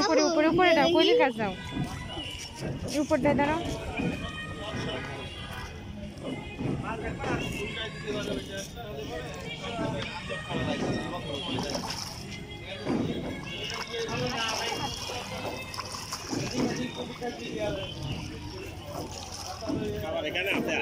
উপরে উপরে উপরে দাও কোহলির কাছে দাও। উপর দিয়ে দাঁড়াও। আবার এখানে আছে